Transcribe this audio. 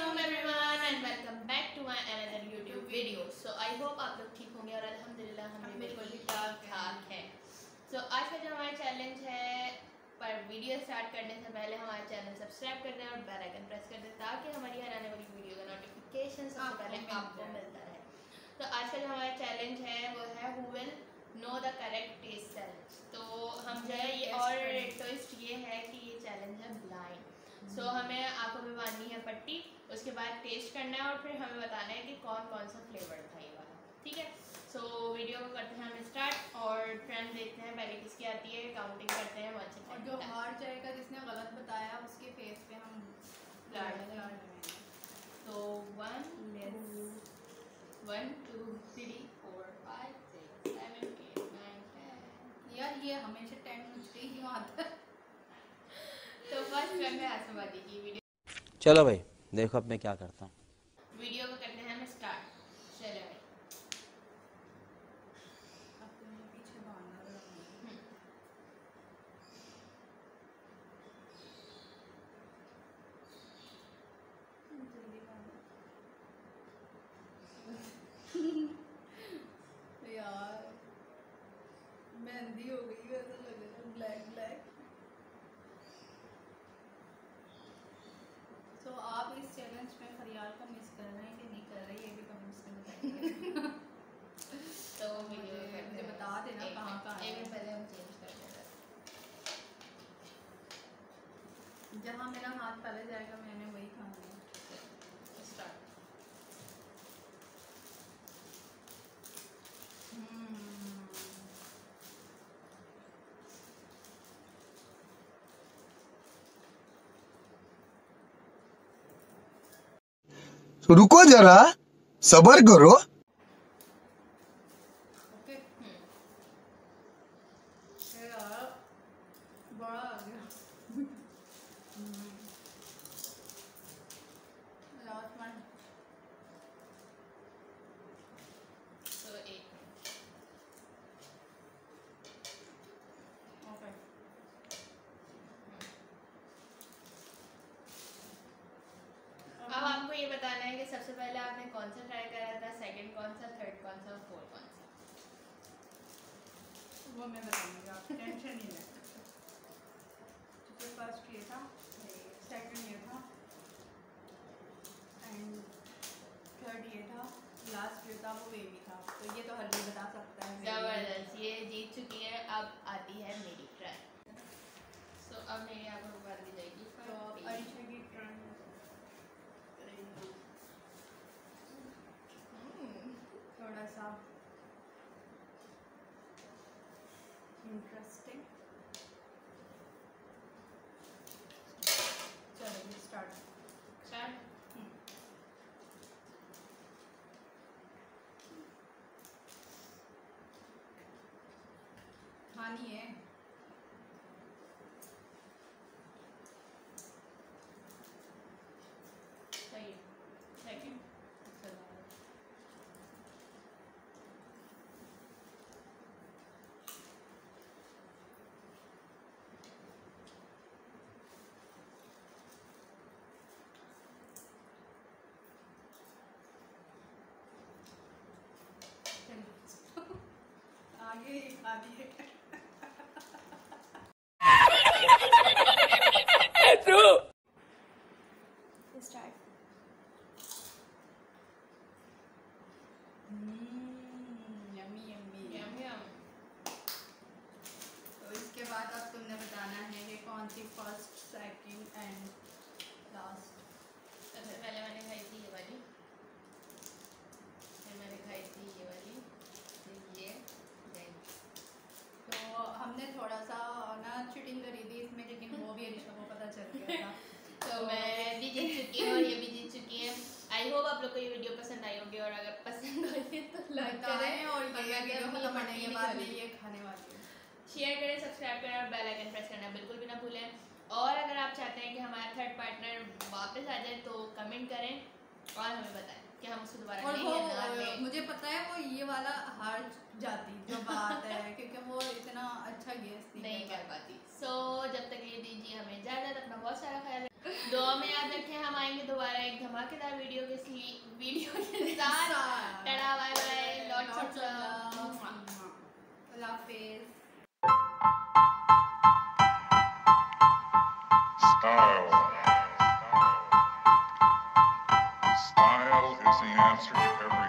वालेकुम everyone and welcome back to my another YouTube video so I hope आप लोग ठीक होंगे और अल्हम्दुलिल्लाह हम भी ठीक ठाक हैं। सो आज का जो हमारा चैलेंज है पर वीडियो स्टार्ट करने से पहले हमारे चैनल सब्सक्राइब कर दें और बेल आइकन प्रेस कर दें ताकि हमारी हर आने वाली वीडियो का नोटिफिकेशन सबसे पहले आपको मिलता रहे। तो आज का जो हमारा चैलेंज है वो है who will know the correct test challenge तो हम जो है ये और ट्विस्ट ये है कि ये चैलेंज है ब्लाइंड सो so, हमें आँखों में बांधनी है पट्टी उसके बाद टेस्ट करना है और फिर हमें बताना है कि कौन कौन सा फ्लेवर था ये वाला। ठीक है? सो so, वीडियो को करते हैं हम स्टार्ट और फ्रेंड देखते हैं पहले किसकी आती है काउंटिंग करते हैं वन से और जो हार जाएगा जिसने गलत बताया उसके फेस पे हम तो one one two three four five six seven eight nine ten यार ये हमेशा टेन मुझे ही आता है। तो फ़र्स्ट फ्रेंड है आसमादी की वीडियो चलो भाई। देखो अब मैं क्या करता हूँ वीडियो को करते हैं हम स्टार्ट चले भाई अब तुम्हें पीछे बांधना रहेगा। जल्दी बांधो। यार मेहंदी हो गई है ऐसा लग रहा है ब्लैक ब्लैक तो में फरियाल को मिस कर रहे हैं कि नहीं कर रही ये भी कमेंट्स में बताइए। तो मुझे- मुझे बता देना कहाँ कहाँ एक पहले हम चेंज कर देते जहाँ मेरा हाथ पहले जाएगा मैंने वही खाना है हैं स्टार्ट तो रुको जरा सबर करो ओके यार बड़ा आ गया लास्ट वन तो एक मिनट ओके अब आपको ये बताना है कि सबसे पहले आपने कौन सा ट्राई करा था सेकंड कौन सा थर्ड कौन सा फोर्थ कौन सा वो मैं बताऊँगी आप टेंशन नहीं ले क्योंकि फ़र्स्ट ये था सेकंड ये था एंड थर्ड ये था लास्ट जो था वो बेबी था। तो ये तो हर कोई बता सकता है ज़बरदस्त ये जीत चुकी है अब आती है मेरी ट्राई सो अब मेरी आँखों को बाँध दी जाएगी। तो। अरिशा की टर्न। हम्म, थोड़ा सा इंटरेस्टिंग चलो स्टार्ट स्टार्ट खानी है सही सेकंड आगे ही खानी start yummy yummy yum yum इसके बाद अब तुमने बताना है कि कौन सी फ़र्स्ट सेकंड एंड लास्ट सबसे पहले मैंने खाई थी ये वाली फिर मैंने खाई थी ये वाली फिर ये then तो हमने थोड़ा सा ना चीटिंग करी थी इसमें लेकिन वो भी अरिशा को पता चल गया था तो मैं भी जीत चुकी हूँ और ये भी जीत चुकी है आई होप आप लोग को ये वीडियो पसंद आई होगी और अगर पसंद आई तो लाइक बताएँ करें और और ये मैं वीडियो कभी खोली। ये खाने वाली शेयर करें सब्सक्राइब करें और बेल आइकन प्रेस करना बिल्कुल भी ना भूलें। और अगर आप चाहते हैं कि हमारा थर्ड पार्टनर वापस आ जाए तो कमेंट करें और हमें बताएँ कि हम उसको दोबारा और वो मुझे पता है वो ये वाला हार जाती जो बात है क्योंकि वो इतना अच्छा गेस नहीं कर पाती। सो जब तक ये दीजिए हमें इजाज़त अपना बहुत सारा ख्याल दुआ में याद रखें हम आएँगे दोबारा एक धमाके धमाकेदार वीडियो के वीडियो के साथ। Bye bye lots of Style. Style is the answer to everything.